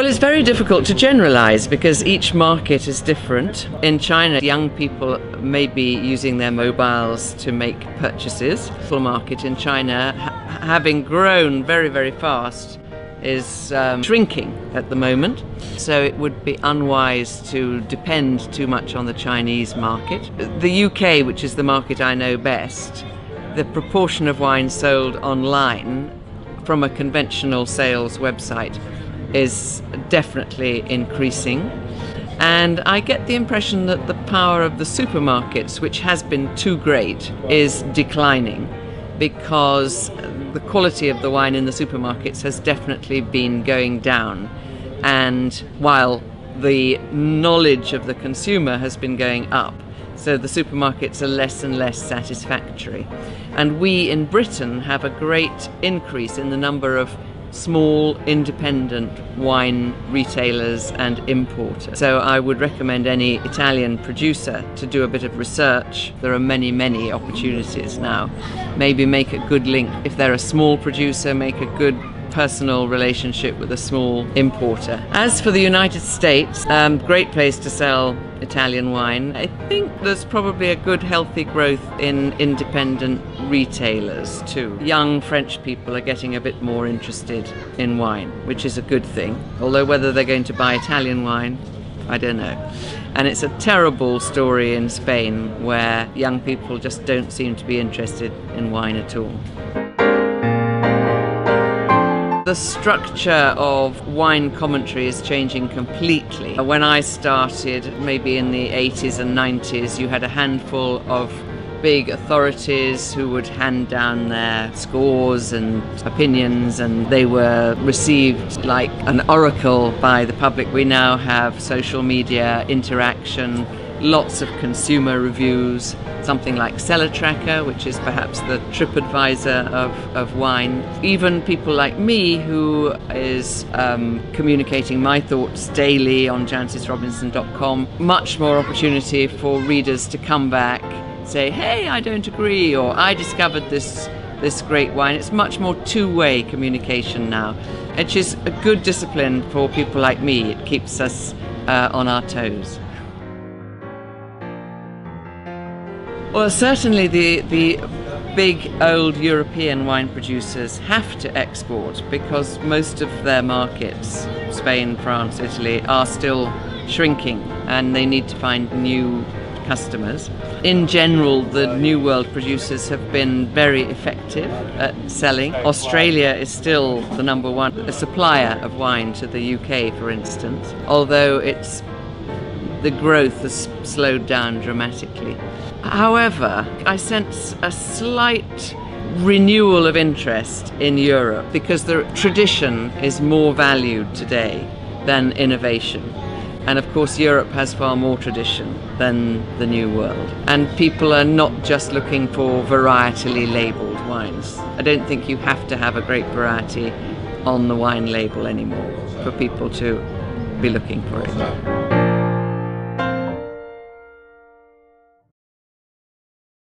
Well, it's very difficult to generalize because each market is different. In China, young people may be using their mobiles to make purchases. The market in China, ha- having grown very, very fast, is um, shrinking at the moment. So it would be unwise to depend too much on the Chinese market. The UK, which is the market I know best, the proportion of wine sold online from a conventional sales website is definitely increasing. And I get the impression that the power of the supermarkets, which has been too great, is declining because the quality of the wine in the supermarkets has definitely been going down. And while the knowledge of the consumer has been going up, so the supermarkets are less and less satisfactory. And we in Britain have a great increase in the number of small independent wine retailers and importers. So I would recommend any Italian producer to do a bit of research. There are many, many opportunities now. Maybe make a good link. If they're a small producer, make a good personal relationship with a small importer. As for the United States, um, great place to sell Italian wine. I think there's probably a good healthy growth in independent retailers too. Young French people are getting a bit more interested in wine, which is a good thing. Although whether they're going to buy Italian wine, I don't know. And it's a terrible story in Spain where young people just don't seem to be interested in wine at all. The structure of wine commentary is changing completely. When I started, maybe in the 80s and 90s, you had a handful of big authorities who would hand down their scores and opinions, and they were received like an oracle by the public. We now have social media interaction, lots of consumer reviews, something like Cellar Tracker, which is perhaps the TripAdvisor of, of wine. Even people like me, who is um, communicating my thoughts daily on jancisrobinson.com, much more opportunity for readers to come back, say, hey, I don't agree, or I discovered this this great wine. It's much more two-way communication now, which is a good discipline for people like me. It keeps us uh, on our toes. Well, certainly the the big old European wine producers have to export because most of their markets, Spain, France, Italy, are still shrinking and they need to find new customers. In general, the New World producers have been very effective at selling. Australia is still the number one supplier of wine to the UK, for instance, although it's the growth has slowed down dramatically. However, I sense a slight renewal of interest in Europe because the tradition is more valued today than innovation. And of course, Europe has far more tradition than the New World. And people are not just looking for varietally labelled wines. I don't think you have to have a great variety on the wine label anymore for people to be looking for it.